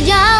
ya